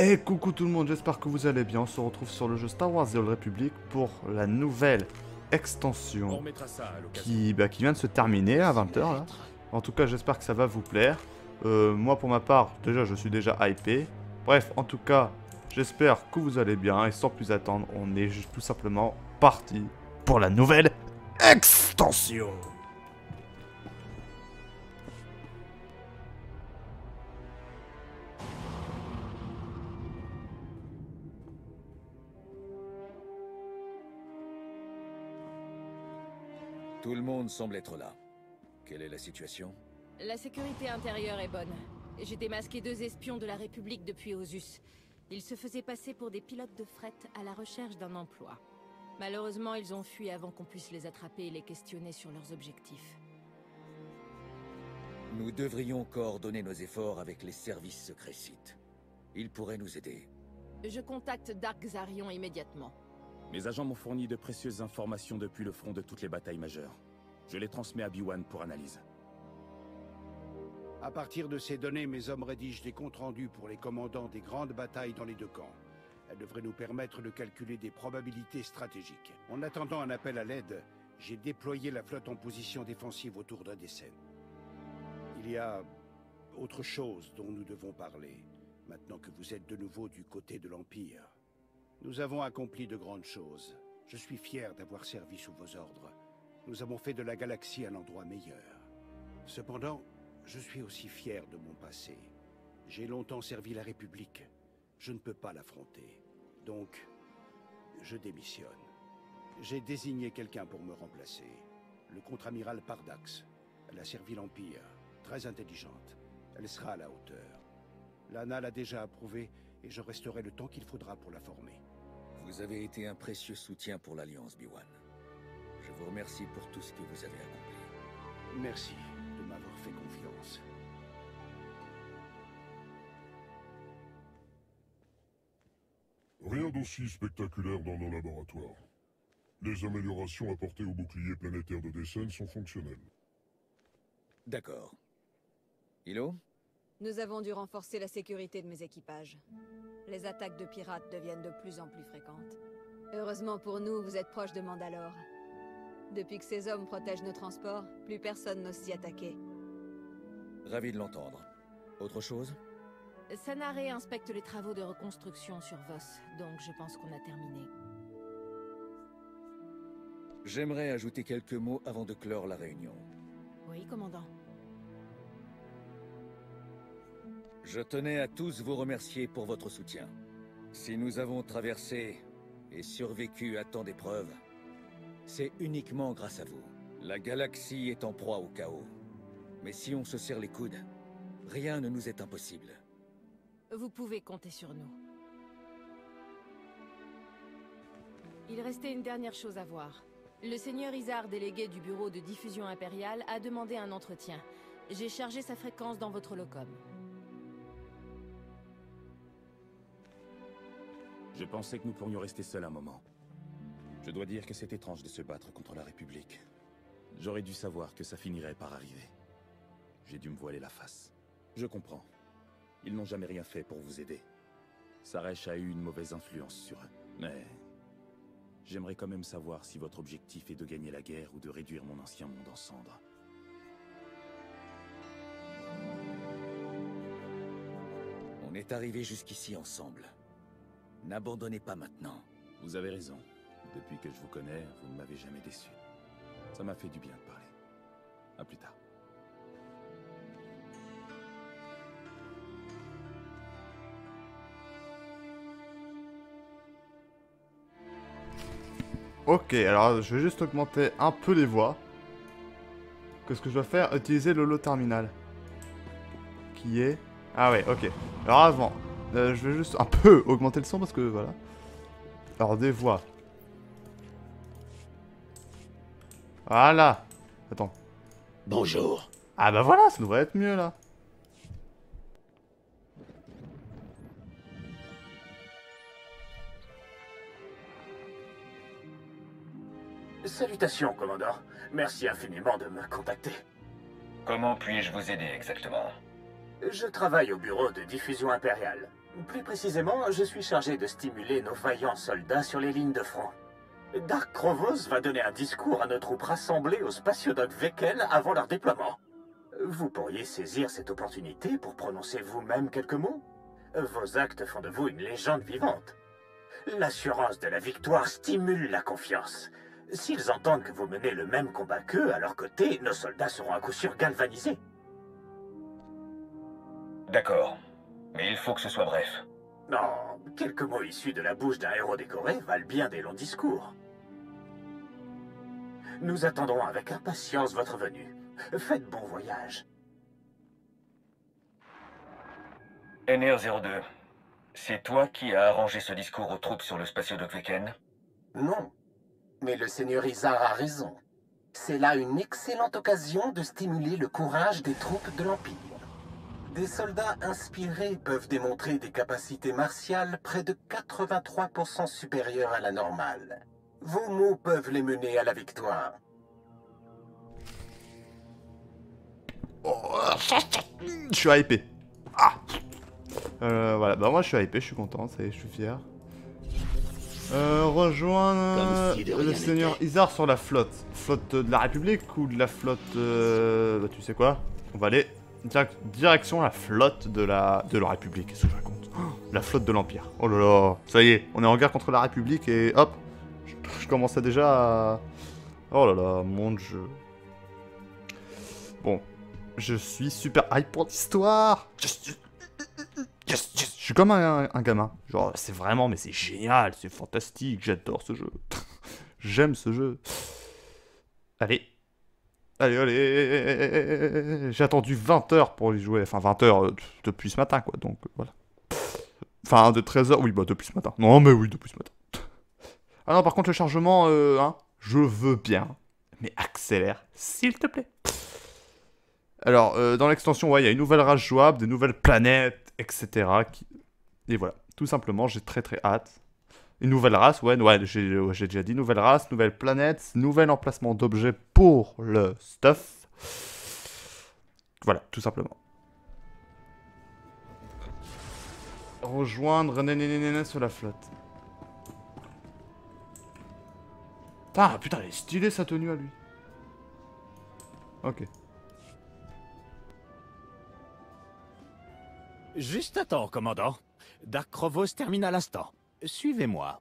Et coucou tout le monde, j'espère que vous allez bien. On se retrouve sur le jeu Star Wars The Old Republic pour la nouvelle extension qui, bah, qui vient de se terminer à 20h là. En tout cas, j'espère que ça va vous plaire. Euh, moi, pour ma part, déjà, je suis déjà hypé. Bref, en tout cas, j'espère que vous allez bien. Et sans plus attendre, on est juste tout simplement parti pour la nouvelle extension. Tout le monde semble être là. Quelle est la situation? La sécurité intérieure est bonne. J'ai démasqué deux espions de la République depuis Osus. Ils se faisaient passer pour des pilotes de fret à la recherche d'un emploi. Malheureusement, ils ont fui avant qu'on puisse les attraper et les questionner sur leurs objectifs. Nous devrions coordonner nos efforts avec les services secrets sites. Ils pourraient nous aider. Je contacte Dark Xarion immédiatement. Mes agents m'ont fourni de précieuses informations depuis le front de toutes les batailles majeures. Je les transmets à B1 pour analyse. À partir de ces données, mes hommes rédigent des comptes rendus pour les commandants des grandes batailles dans les deux camps. Elles devraient nous permettre de calculer des probabilités stratégiques. En attendant un appel à l'aide, j'ai déployé la flotte en position défensive autour d'un scènes. Il y a autre chose dont nous devons parler, maintenant que vous êtes de nouveau du côté de l'Empire. Nous avons accompli de grandes choses. Je suis fier d'avoir servi sous vos ordres. Nous avons fait de la galaxie un endroit meilleur. Cependant, je suis aussi fier de mon passé. J'ai longtemps servi la République. Je ne peux pas l'affronter. Donc, je démissionne. J'ai désigné quelqu'un pour me remplacer. Le contre-amiral Pardax. Elle a servi l'Empire. Très intelligente. Elle sera à la hauteur. Lana l'a déjà approuvé et je resterai le temps qu'il faudra pour la former. Vous avez été un précieux soutien pour l'Alliance, B1. Je vous remercie pour tout ce que vous avez accompli. Merci de m'avoir fait confiance. Rien d'aussi spectaculaire dans nos laboratoires. Les améliorations apportées au bouclier planétaire de Dessen sont fonctionnelles. D'accord. Hilo? Nous avons dû renforcer la sécurité de mes équipages. Les attaques de pirates deviennent de plus en plus fréquentes. Heureusement pour nous, vous êtes proche de Mandalore. Depuis que ces hommes protègent nos transports, plus personne n'ose s'y attaquer. Ravi de l'entendre. Autre chose? Sanare inspecte les travaux de reconstruction sur Voss, donc je pense qu'on a terminé. J'aimerais ajouter quelques mots avant de clore la réunion. Oui, commandant. Je tenais à tous vous remercier pour votre soutien. Si nous avons traversé et survécu à tant d'épreuves, c'est uniquement grâce à vous. La galaxie est en proie au chaos. Mais si on se serre les coudes, rien ne nous est impossible. Vous pouvez compter sur nous. Il restait une dernière chose à voir. Le seigneur Isard, délégué du bureau de diffusion impériale, a demandé un entretien. J'ai chargé sa fréquence dans votre locom. Je pensais que nous pourrions rester seuls un moment. Je dois dire que c'est étrange de se battre contre la République. J'aurais dû savoir que ça finirait par arriver. J'ai dû me voiler la face. Je comprends. Ils n'ont jamais rien fait pour vous aider. Saresh a eu une mauvaise influence sur eux. Mais... J'aimerais quand même savoir si votre objectif est de gagner la guerre ou de réduire mon ancien monde en cendres. On est arrivé jusqu'ici ensemble. N'abandonnez pas maintenant. Vous avez raison. Depuis que je vous connais, vous ne m'avez jamais déçu. Ça m'a fait du bien de parler. À plus tard. Ok, alors je vais juste augmenter un peu les voix. Qu'est-ce que je dois faire Utiliser le lot terminal. Qui est... Ah ouais, ok. Alors avant, euh, je vais juste un peu augmenter le son parce que voilà. Alors des voix. Voilà. Attends. Bonjour. Ah bah voilà, ça devrait être mieux là. Salutations, commandant. Merci infiniment de me contacter. Comment puis-je vous aider exactement? Je travaille au bureau de diffusion impériale. Plus précisément, je suis chargé de stimuler nos vaillants soldats sur les lignes de front. Dark Krovos va donner un discours à nos troupes rassemblées au spatiodoc Vekel avant leur déploiement. Vous pourriez saisir cette opportunité pour prononcer vous-même quelques mots Vos actes font de vous une légende vivante. L'assurance de la victoire stimule la confiance. S'ils entendent que vous menez le même combat qu'eux, à leur côté, nos soldats seront à coup sûr galvanisés. D'accord. Mais il faut que ce soit bref. Non, quelques mots issus de la bouche d'un héros décoré valent bien des longs discours. Nous attendrons avec impatience votre venue. Faites bon voyage. NR02, c'est toi qui as arrangé ce discours aux troupes sur le spatio-doc Non. Mais le seigneur Isar a raison. C'est là une excellente occasion de stimuler le courage des troupes de l'Empire. Des soldats inspirés peuvent démontrer des capacités martiales près de 83% supérieures à la normale. Vos mots peuvent les mener à la victoire. Je suis hypé. Ah euh, voilà, bah moi je suis hypé, je suis content, ça y est, je suis fier. Euh, rejoindre le seigneur Isar sur la flotte. Flotte de la République ou de la flotte... Euh, bah tu sais quoi? On va aller direction la flotte de la, de la République. Qu'est-ce que je raconte? Oh, La flotte de l'Empire. Oh là là, ça y est, on est en guerre contre la République et hop, je, commençais déjà à... Oh là là, mon dieu. Bon, je suis super hype pour l'histoire. Je suis comme un, un gamin. Genre, c'est vraiment, mais c'est génial, c'est fantastique, j'adore ce jeu. J'aime ce jeu. Allez, Allez, allez, j'ai attendu 20 heures pour y jouer. Enfin, 20 heures euh, depuis ce matin, quoi. Donc, euh, voilà. Enfin, de 13 heures, oui, bah, depuis ce matin. Non, mais oui, depuis ce matin. Ah non, par contre, le chargement, euh, hein, je veux bien. Mais accélère, s'il te plaît. Alors, dans l'extension, ouais, il y a une nouvelle race jouable, des nouvelles planètes, etc. Et voilà, tout simplement, j'ai très très hâte. Une nouvelle race, ouais, ouais j'ai déjà dit nouvelle race, nouvelle planète, nouvel emplacement d'objets pour le stuff. Voilà, tout simplement. Rejoindre Nénénéné sur la flotte. Ah putain, est stylée sa tenue à lui. Ok. Juste commandant. Dark termine à l'instant. Suivez-moi.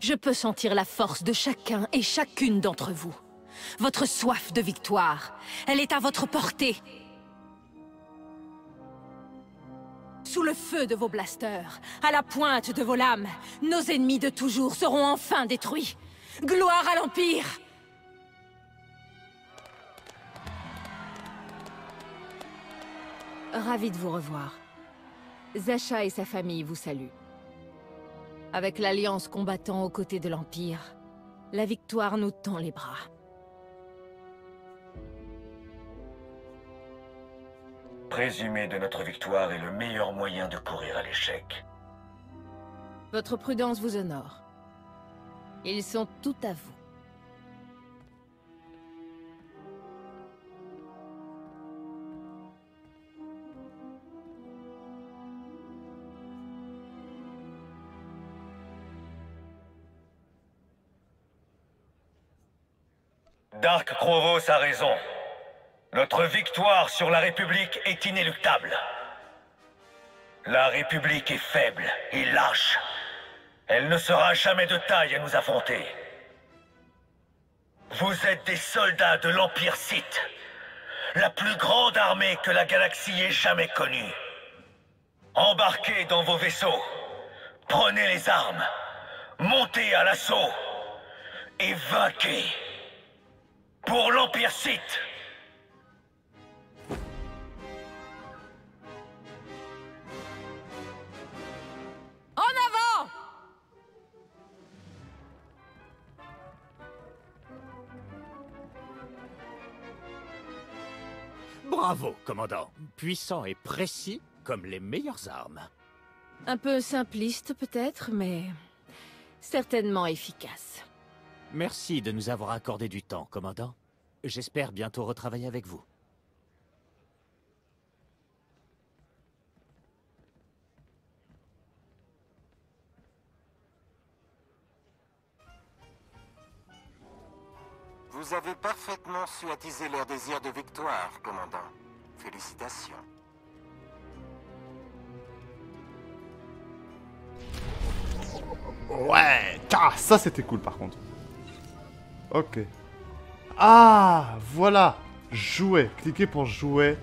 Je peux sentir la force de chacun et chacune d'entre vous. Votre soif de victoire, elle est à votre portée. Sous le feu de vos blasters, à la pointe de vos lames, nos ennemis de toujours seront enfin détruits. Gloire à l'Empire Ravi de vous revoir. Zacha et sa famille vous saluent. Avec l'Alliance combattant aux côtés de l'Empire, la victoire nous tend les bras. Présumer de notre victoire est le meilleur moyen de courir à l'échec. Votre prudence vous honore. Ils sont tout à vous. Dark Krovos a raison. Notre victoire sur la République est inéluctable. La République est faible et lâche. Elle ne sera jamais de taille à nous affronter. Vous êtes des soldats de l'Empire Sith. La plus grande armée que la galaxie ait jamais connue. Embarquez dans vos vaisseaux. Prenez les armes. Montez à l'assaut. Et vainquez. Pour l'Empire Sith En avant Bravo, commandant. Puissant et précis comme les meilleures armes. Un peu simpliste peut-être, mais certainement efficace. Merci de nous avoir accordé du temps, commandant. J'espère bientôt retravailler avec vous. Vous avez parfaitement su attiser leur désir de victoire, commandant. Félicitations. Ouais Ah, ça c'était cool par contre. Ok. Ah, voilà Jouer. Cliquez pour jouer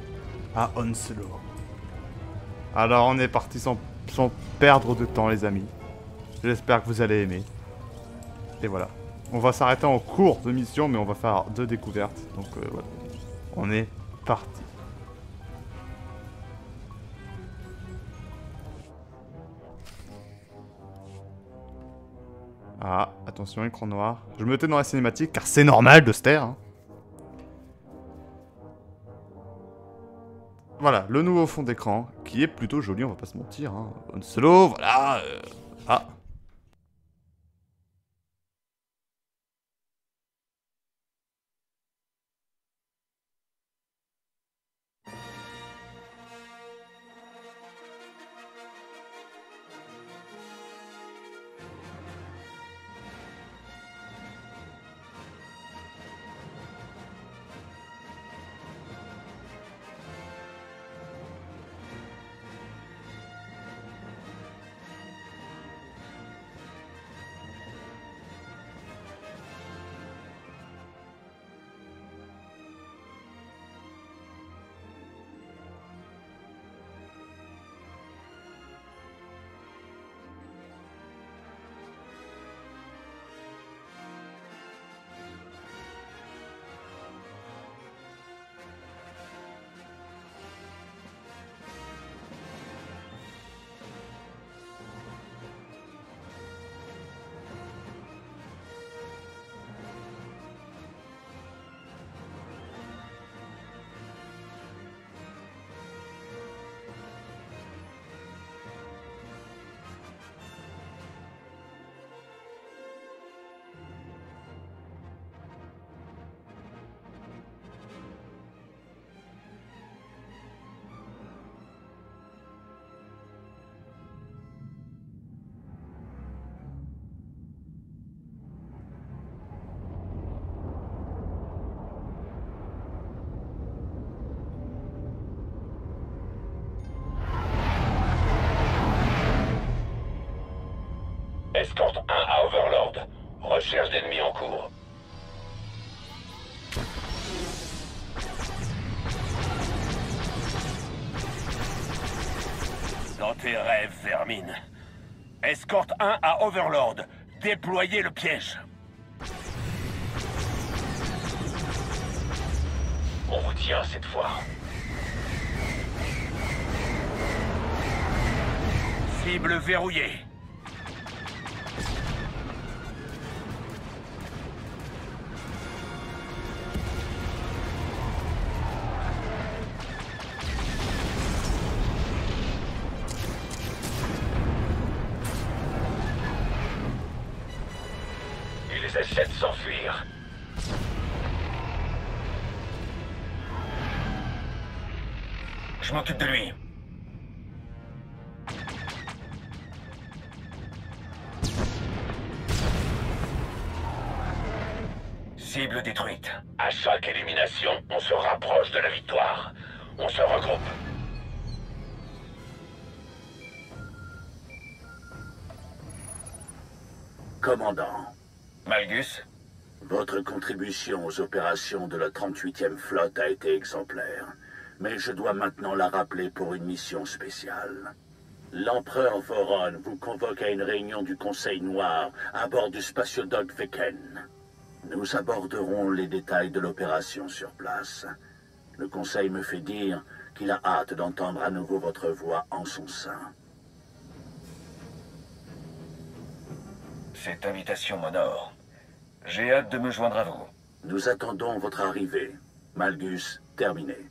à Onslow. Alors on est parti sans, perdre de temps les amis. J'espère que vous allez aimer. Et voilà. On va s'arrêter en cours de mission, mais on va faire deux découvertes. Donc euh, voilà. On est parti. Ah, attention, écran noir. Je me mettais dans la cinématique, car c'est normal de se taire. hein. Voilà, le nouveau fond d'écran, qui est plutôt joli, on va pas se mentir. Hein. On solo, voilà. euh, Ah. Recherche d'ennemis en cours. Dans tes rêves, Vermine. Escorte 1 à Overlord. Déployez le piège. On vous tient cette fois. Cible verrouillée. Je m'occupe de lui. Cible détruite. À chaque élimination, on se rapproche de la victoire. On se regroupe. Commandant, Malgus votre contribution aux opérations de la 38e flotte a été exemplaire. Mais je dois maintenant la rappeler pour une mission spéciale. L'empereur Voron vous convoque à une réunion du Conseil Noir à bord du spatiodoc Veken. Nous aborderons les détails de l'opération sur place. Le Conseil me fait dire qu'il a hâte d'entendre à nouveau votre voix en son sein. Cette invitation m'honore. J'ai hâte de me joindre à vous. Nous attendons votre arrivée. Malgus, terminé.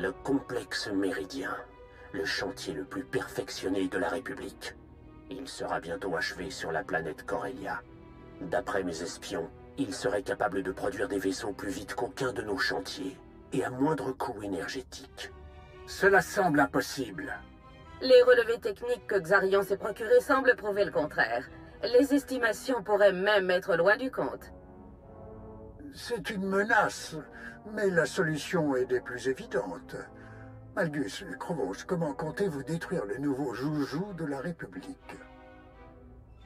Le complexe méridien, le chantier le plus perfectionné de la République. Il sera bientôt achevé sur la planète Corellia. D'après mes espions, il serait capable de produire des vaisseaux plus vite qu'aucun de nos chantiers, et à moindre coût énergétique. Cela semble impossible. Les relevés techniques que Xarion s'est procurés semblent prouver le contraire. Les estimations pourraient même être loin du compte. C'est une menace, mais la solution est des plus évidentes. Malgus, Krovos, comment comptez-vous détruire le nouveau joujou de la République?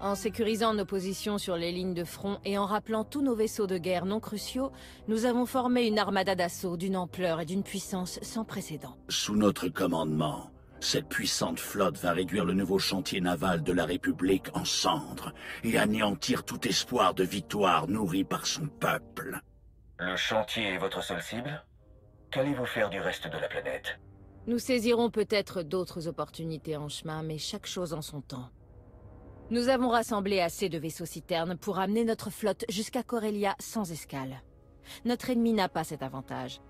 En sécurisant nos positions sur les lignes de front et en rappelant tous nos vaisseaux de guerre non cruciaux, nous avons formé une armada d'assaut d'une ampleur et d'une puissance sans précédent. Sous notre commandement, cette puissante flotte va réduire le nouveau chantier naval de la République en cendres et anéantir tout espoir de victoire nourri par son peuple. Le chantier est votre seule cible? Qu'allez-vous faire du reste de la planète? Nous saisirons peut-être d'autres opportunités en chemin, mais chaque chose en son temps. Nous avons rassemblé assez de vaisseaux citernes pour amener notre flotte jusqu'à Corellia sans escale. Notre ennemi n'a pas cet avantage.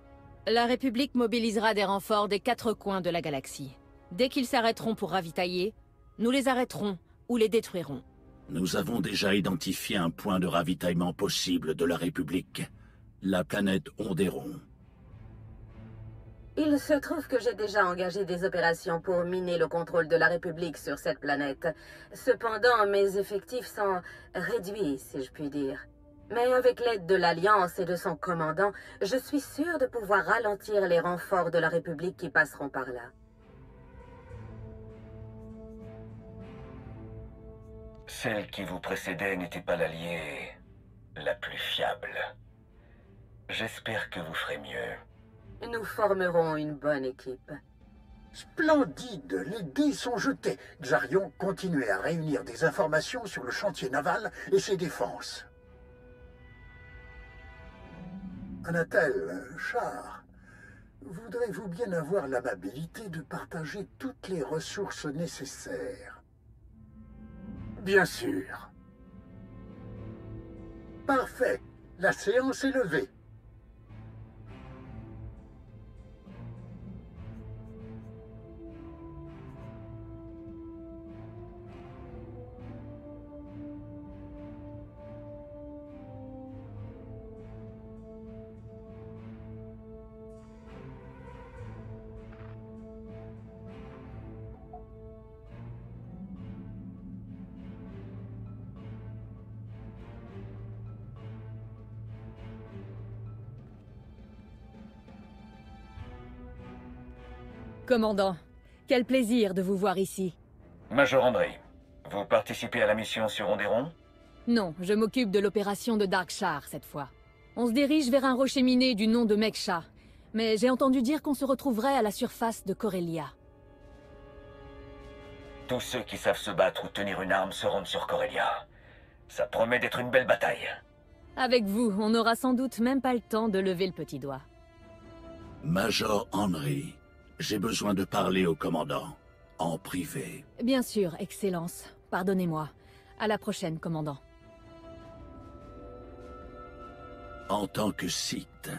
La République mobilisera des renforts des quatre coins de la galaxie. Dès qu'ils s'arrêteront pour ravitailler, nous les arrêterons ou les détruirons. Nous avons déjà identifié un point de ravitaillement possible de la République. La planète Onderon. Il se trouve que j'ai déjà engagé des opérations pour miner le contrôle de la République sur cette planète. Cependant, mes effectifs sont réduits, si je puis dire. Mais avec l'aide de l'Alliance et de son commandant, je suis sûr de pouvoir ralentir les renforts de la République qui passeront par là. Celle qui vous précédait n'était pas l'alliée la plus fiable. J'espère que vous ferez mieux. Nous formerons une bonne équipe. Splendide Les dés sont jetés Xarion continuez à réunir des informations sur le chantier naval et ses défenses. Anatel, Char, voudrez-vous bien avoir l'amabilité de partager toutes les ressources nécessaires? Bien sûr. Parfait. La séance est levée. Commandant, quel plaisir de vous voir ici. Major André, vous participez à la mission sur Onderon Non, je m'occupe de l'opération de Darkshar cette fois. On se dirige vers un rocher miné du nom de Meksha, mais j'ai entendu dire qu'on se retrouverait à la surface de Corellia. Tous ceux qui savent se battre ou tenir une arme se rendent sur Corellia. Ça promet d'être une belle bataille. Avec vous, on n'aura sans doute même pas le temps de lever le petit doigt. Major Henry, j'ai besoin de parler au commandant. En privé. Bien sûr, Excellence. Pardonnez-moi. À la prochaine, commandant. En tant que Sith,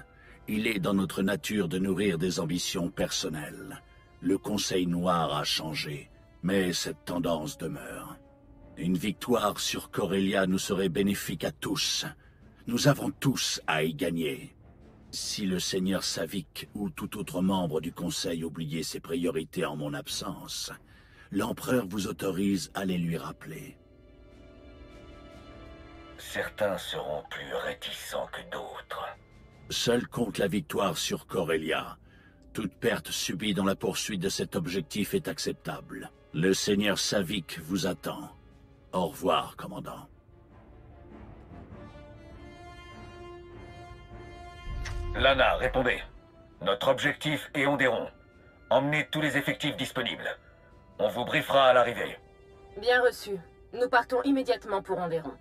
il est dans notre nature de nourrir des ambitions personnelles. Le Conseil Noir a changé, mais cette tendance demeure. Une victoire sur Corellia nous serait bénéfique à tous. Nous avons tous à y gagner. Si le seigneur Savik ou tout autre membre du Conseil oubliait ses priorités en mon absence, l'empereur vous autorise à les lui rappeler. Certains seront plus réticents que d'autres. Seul compte la victoire sur Corellia. Toute perte subie dans la poursuite de cet objectif est acceptable. Le seigneur Savik vous attend. Au revoir, commandant. Lana, répondez. Notre objectif est Onderon. Emmenez tous les effectifs disponibles. On vous briefera à l'arrivée. Bien reçu. Nous partons immédiatement pour Onderon.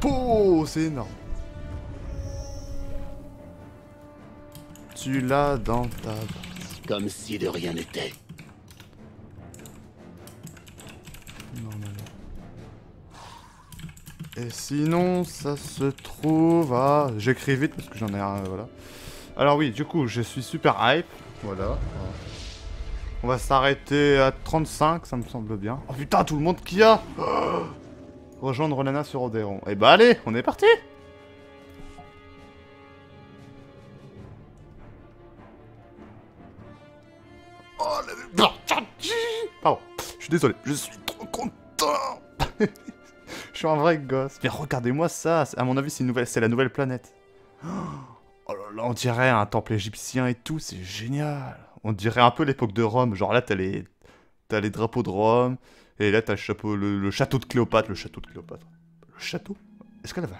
Pouh, c'est énorme. Tu l'as dans ta... Comme si de rien n'était. Et sinon, ça se trouve à... J'écris vite parce que j'en ai un, voilà. Alors oui, du coup, je suis super hype. Voilà. On va s'arrêter à 35, ça me semble bien. Oh putain, tout le monde qu'il y a Rejoindre Lana sur Odéron. Et bah allez, on est parti Oh, Pardon, je suis désolé, je suis suis un vrai gosse. Mais regardez-moi ça, à mon avis c'est la nouvelle planète. Oh là là, on dirait un temple égyptien et tout, c'est génial on dirait un peu l'époque de Rome. Genre là, t'as les, les drapeaux de Rome. Et là, t'as le, chapeau, le, château de Cléopâtre. Le château de Cléopâtre. Le château? Est-ce qu'elle avait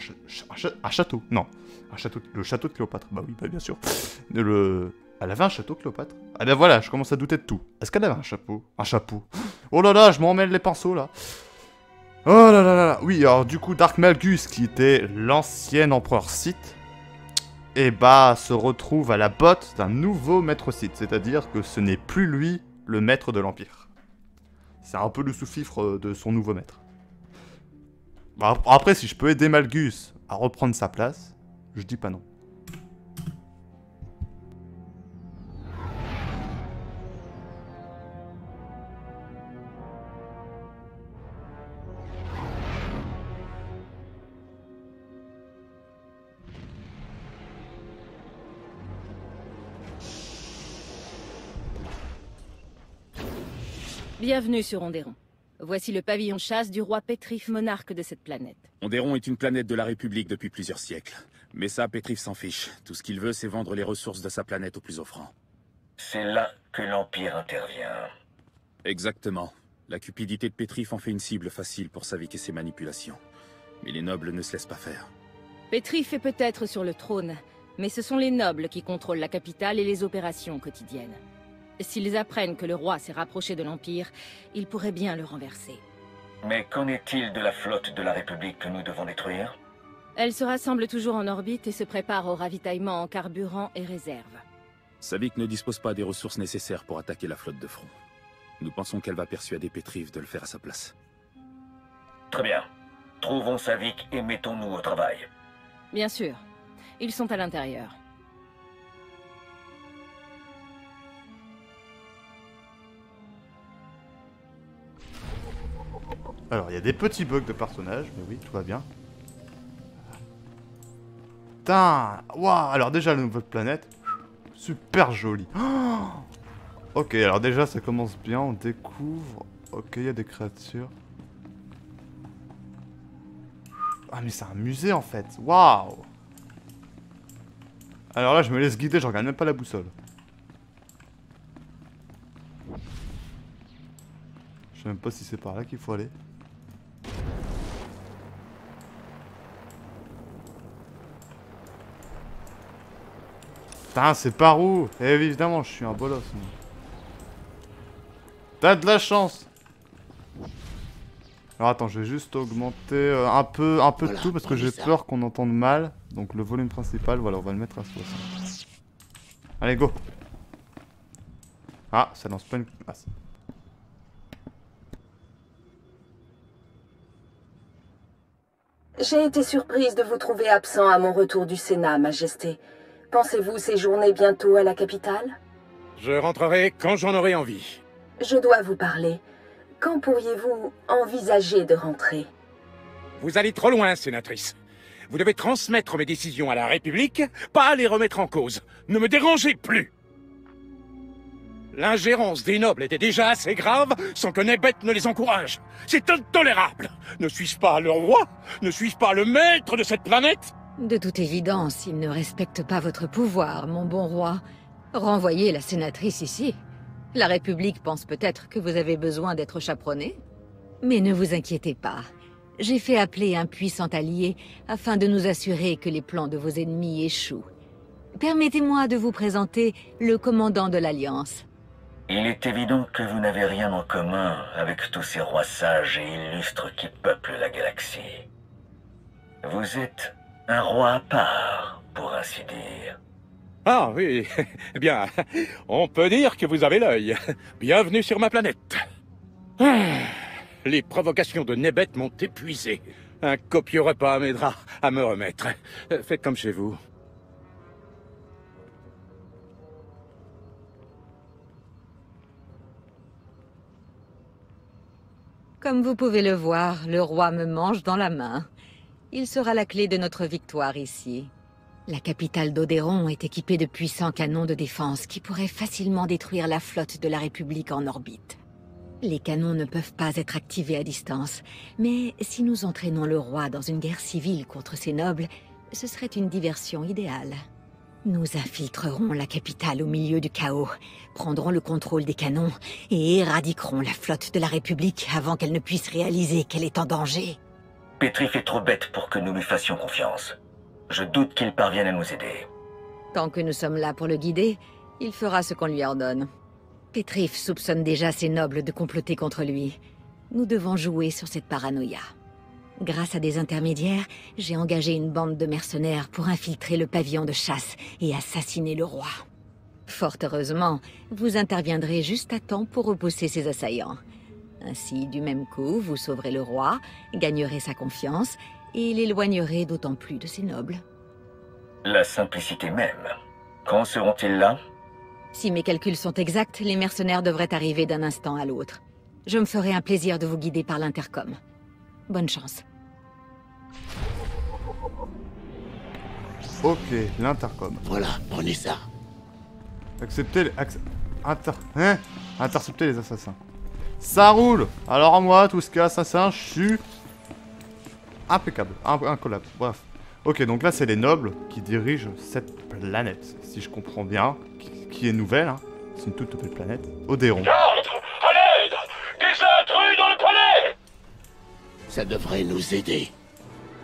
un, château? Non. Un château, le château de Cléopâtre. Bah oui, bah bien sûr. Le... Elle avait un château Cléopâtre Ah ben voilà, je commence à douter de tout. Est-ce qu'elle avait un chapeau? Un chapeau Oh là là, je m'en mêle les pinceaux là. Oh là là là Oui, alors du coup, Dark Malgus, qui était l'ancien empereur Sith, et bah se retrouve à la botte d'un nouveau maître Sith, c'est-à-dire que ce n'est plus lui le maître de l'Empire. C'est un peu le sous-fifre de son nouveau maître. Bah, après, si je peux aider Malgus à reprendre sa place, je dis pas non. Bienvenue sur Onderon. Voici le pavillon chasse du roi Pétrif, monarque de cette planète. Onderon est une planète de la République depuis plusieurs siècles. Mais ça, Pétrif s'en fiche. Tout ce qu'il veut, c'est vendre les ressources de sa planète au plus offrant. C'est là que l'Empire intervient. Exactement. La cupidité de Pétrif en fait une cible facile pour s'aviquer ses manipulations. Mais les nobles ne se laissent pas faire. Pétrif est peut-être sur le trône, mais ce sont les nobles qui contrôlent la capitale et les opérations quotidiennes. S'ils apprennent que le roi s'est rapproché de l'Empire, ils pourraient bien le renverser. Mais qu'en est-il de la flotte de la République que nous devons détruire? Elle se rassemble toujours en orbite et se prépare au ravitaillement en carburant et réserve. Savik ne dispose pas des ressources nécessaires pour attaquer la flotte de front. Nous pensons qu'elle va persuader Petriv de le faire à sa place. Très bien. Trouvons Savik et mettons-nous au travail. Bien sûr. Ils sont à l'intérieur. Alors, il y a des petits bugs de personnages, mais oui, tout va bien. Putain Waouh Alors déjà, la nouvelle planète. Super jolie. ok, alors déjà, ça commence bien. On découvre... Ok, il y a des créatures. Ah, mais c'est un musée, en fait. Waouh Alors là, je me laisse guider, je regarde même pas la boussole. Je sais même pas si c'est par là qu'il faut aller. Putain, c'est par où Eh évidemment, je suis un bolos. T'as de la chance Alors attends, je vais juste augmenter euh, un peu, un peu de tout parce que j'ai peur qu'on entende mal. Donc le volume principal, voilà, on va le mettre à 60. Allez, go Ah, ça lance pas une... Ah, J'ai été surprise de vous trouver absent à mon retour du Sénat, Majesté. Pensez-vous séjourner bientôt à la capitale? Je rentrerai quand j'en aurai envie. Je dois vous parler. Quand pourriez-vous envisager de rentrer? Vous allez trop loin, sénatrice. Vous devez transmettre mes décisions à la République, pas les remettre en cause. Ne me dérangez plus L'ingérence des nobles était déjà assez grave sans que Nebet ne les encourage. C'est intolérable Ne suis-je pas le roi? Ne suis-je pas le maître de cette planète? De toute évidence, il ne respecte pas votre pouvoir, mon bon roi. Renvoyez la sénatrice ici. La République pense peut-être que vous avez besoin d'être chaperonné. Mais ne vous inquiétez pas. J'ai fait appeler un puissant allié afin de nous assurer que les plans de vos ennemis échouent. Permettez-moi de vous présenter le commandant de l'Alliance. Il est évident que vous n'avez rien en commun avec tous ces rois sages et illustres qui peuplent la galaxie. Vous êtes un roi à part, pour ainsi dire. Ah oui, eh bien, on peut dire que vous avez l'œil. Bienvenue sur ma planète. Ah, les provocations de Nebet m'ont épuisé. Un copieux repas m'aidera à me remettre. Faites comme chez vous. Comme vous pouvez le voir, le roi me mange dans la main. Il sera la clé de notre victoire ici. La capitale d'Odéron est équipée de puissants canons de défense qui pourraient facilement détruire la flotte de la République en orbite. Les canons ne peuvent pas être activés à distance, mais si nous entraînons le roi dans une guerre civile contre ses nobles, ce serait une diversion idéale. Nous infiltrerons la capitale au milieu du chaos, prendrons le contrôle des canons et éradiquerons la flotte de la République avant qu'elle ne puisse réaliser qu'elle est en danger. Petrif est trop bête pour que nous lui fassions confiance. Je doute qu'il parvienne à nous aider. Tant que nous sommes là pour le guider, il fera ce qu'on lui ordonne. Petrif soupçonne déjà ses nobles de comploter contre lui. Nous devons jouer sur cette paranoïa. Grâce à des intermédiaires, j'ai engagé une bande de mercenaires pour infiltrer le pavillon de chasse et assassiner le roi. Fort heureusement, vous interviendrez juste à temps pour repousser ses assaillants. Ainsi, du même coup, vous sauverez le roi, gagnerez sa confiance et l'éloignerez d'autant plus de ses nobles. La simplicité même. Quand seront-ils là? Si mes calculs sont exacts, les mercenaires devraient arriver d'un instant à l'autre. Je me ferai un plaisir de vous guider par l'intercom. Bonne chance. Ok, l'intercom. Voilà, prenez ça. Acceptez les... Inter... Hein? Intercepter les assassins. Ça roule Alors moi, tout ce qui est assassin, je suis... Impeccable, in- incollable, bref. Ok, donc là, c'est les nobles qui dirigent cette planète, si je comprends bien, qui, qui est nouvelle, hein. C'est une toute petite planète. Odéron. Garde À l'aide Des intrus dans le palais Ça devrait nous aider.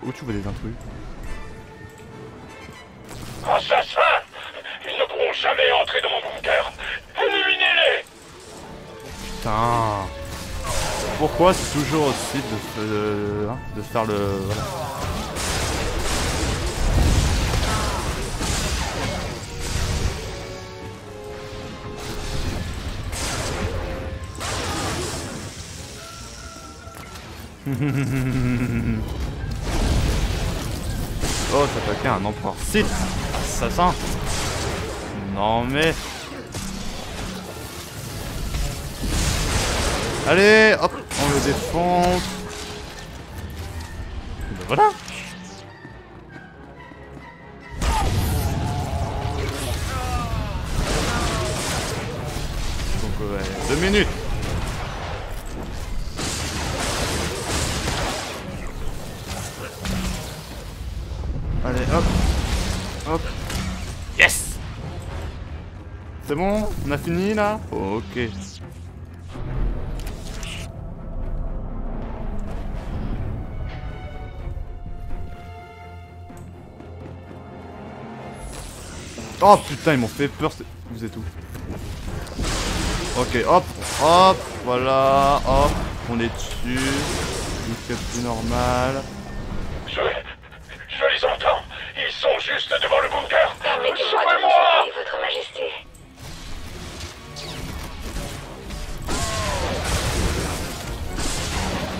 Où tu vois des intrus? Assassins Ils ne pourront jamais entrer dans mon bunker Putain. Pourquoi c'est toujours aussi de, de, hein, de faire le... oh, à un empereur. Sith Assassin Non mais... Allez, hop, on le défonce. Ben voilà. Donc ouais, deux minutes. Allez, hop, hop. Yes C'est bon On a fini là? Ok. Oh putain, ils m'ont fait peur. c'est- Vous êtes où Ok, hop, hop, voilà, hop, on est dessus. Tout est plus normal. Je... je les entends Ils sont juste devant le bunker Permettez-moi de vous Sauvez-moi Votre Majesté.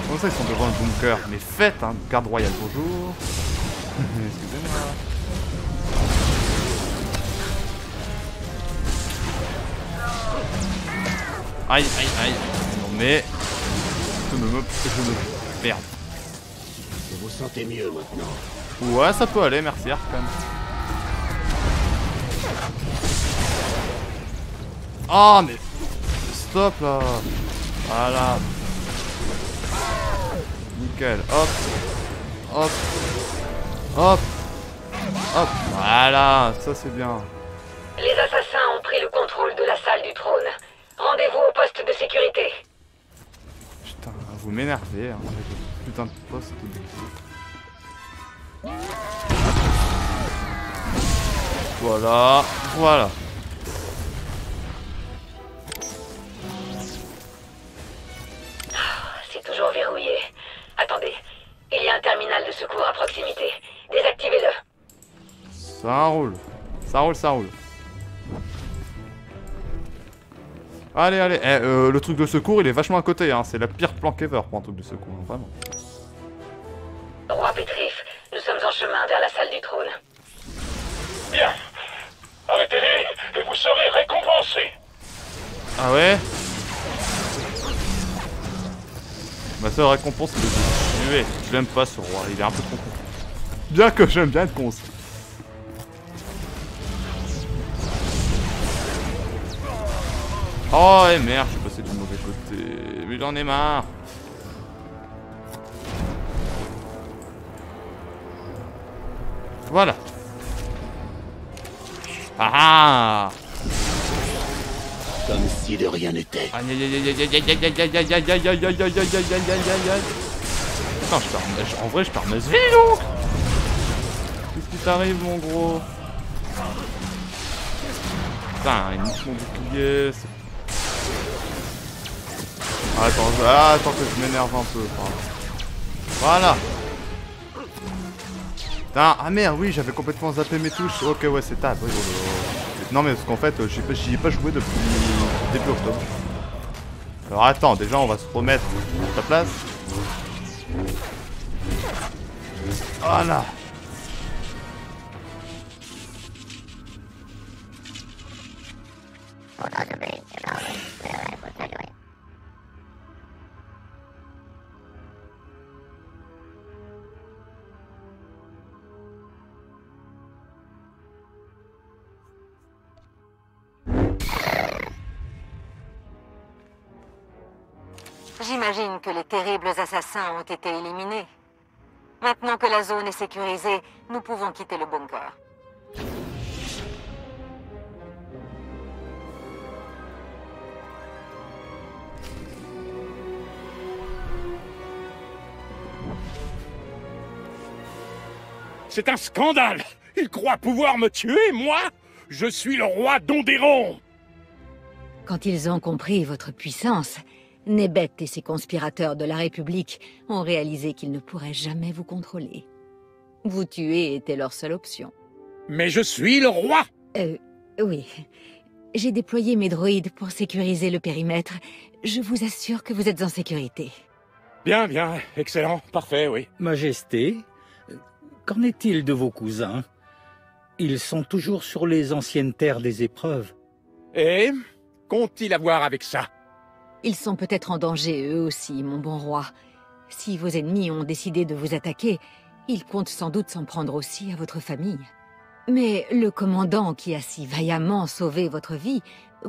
Comment ça, ils sont devant le bunker? Mais faites, hein, garde royale, bonjour. Excusez-moi. Aïe, aïe, aïe. Non mais... Je me... Je me... Merde. Vous vous sentez mieux maintenant. Ouais, ça peut aller, merci Arkham. Oh, mais... Stop, là Voilà. Nickel, hop. Hop. Hop. Hop. Voilà, ça c'est bien. Les assassins ont pris le contrôle de la salle du trône. Rendez-vous au poste de sécurité. Putain, vous m'énervez, hein, avec le putain de poste de... Voilà, voilà. C'est toujours verrouillé. Attendez, il y a un terminal de secours à proximité. Désactivez-le. Ça roule. Ça roule, ça roule. Allez, allez. Eh, euh, le truc de secours, il est vachement à côté. Hein. C'est la pire planque ever pour un truc de secours. hein, Vraiment. salle du trône. Bien. Arrêtez-les et vous serez récompensés. Ah ouais? Ma seule récompense c'est de vous tuer. Je l'aime pas ce roi, il est un peu trop con. Bien que j'aime bien être con Oh et merde, je suis passé du mauvais côté. Mais j'en ai marre. Voilà. Ah ah Comme si de rien n'était. Aïe aïe aïe aïe aïe aïe aïe aïe aïe aïe aïe aïe aïe aïe aïe aïe aïe aïe aïe Putain, je perds... En vrai, je ma vie, donc Qu'est-ce qui t'arrive, mon gros Putain, il nique mon bouclier, c'est... Attends, ah, attends que je m'énerve un peu, Voilà Putain, ah merde, oui, j'avais complètement zappé mes touches. Ok, ouais, c'est. Oui, non, mais parce qu'en fait, j'y ai pas joué depuis début octobre. Alors attends, déjà, on va se remettre à ta place. Voilà. Ont été éliminés. Maintenant que la zone est sécurisée, nous pouvons quitter le bunker. C'est un scandale Ils croient pouvoir me tuer, moi? Je suis le roi d'Ondéron Quand ils ont compris votre puissance, Nebet et ses conspirateurs de la République ont réalisé qu'ils ne pourraient jamais vous contrôler. Vous tuer était leur seule option. Mais je suis le roi Euh, oui. J'ai déployé mes droïdes pour sécuriser le périmètre. Je vous assure que vous êtes en sécurité. Bien, bien, excellent, parfait, oui. Majesté, qu'en est-il de vos cousins? Ils sont toujours sur les anciennes terres des épreuves. Et Qu'ont-ils à voir avec ça? Ils sont peut-être en danger eux aussi, mon bon roi. Si vos ennemis ont décidé de vous attaquer, ils comptent sans doute s'en prendre aussi à votre famille. Mais le commandant qui a si vaillamment sauvé votre vie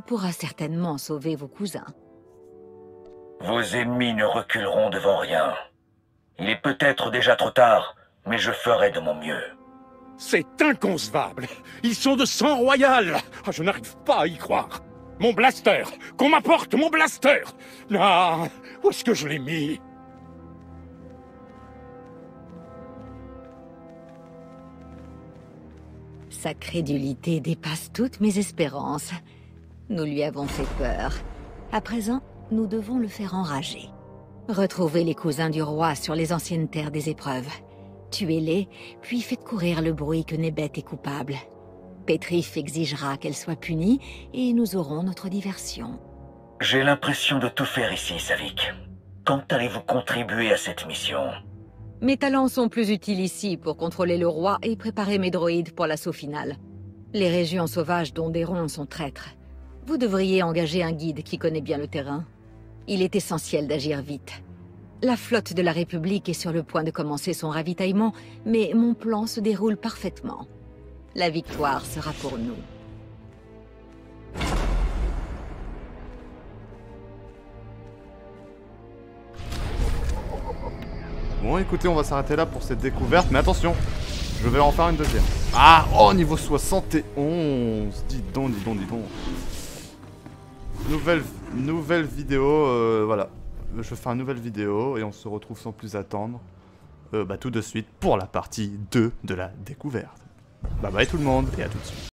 pourra certainement sauver vos cousins. Vos ennemis ne reculeront devant rien. Il est peut-être déjà trop tard, mais je ferai de mon mieux. C'est inconcevable Ils sont de sang royal ah, Je n'arrive pas à y croire Mon blaster Qu'on m'apporte mon blaster Ah Où est-ce que je l'ai mis? Sa crédulité dépasse toutes mes espérances. Nous lui avons fait peur. À présent, nous devons le faire enrager. Retrouvez les cousins du roi sur les anciennes terres des épreuves. Tuez-les, puis faites courir le bruit que Nebet est coupable. Petrif exigera qu'elle soit punie, et nous aurons notre diversion. J'ai l'impression de tout faire ici, Savik. Quand allez-vous contribuer à cette mission? Mes talents sont plus utiles ici pour contrôler le roi et préparer mes droïdes pour l'assaut final. Les régions sauvages d'Ondéron sont traîtres. Vous devriez engager un guide qui connaît bien le terrain. Il est essentiel d'agir vite. La flotte de la République est sur le point de commencer son ravitaillement, mais mon plan se déroule parfaitement. La victoire sera pour nous. Bon, écoutez, on va s'arrêter là pour cette découverte, mais attention, je vais en faire une deuxième. Ah, oh, niveau 71 Dis donc, dis donc, dis donc. Nouvelle, nouvelle vidéo, euh, voilà. Je fais une nouvelle vidéo et on se retrouve sans plus attendre. Euh, bah, tout de suite pour la partie 2 de la découverte. Bye bye tout le monde et à tout de suite.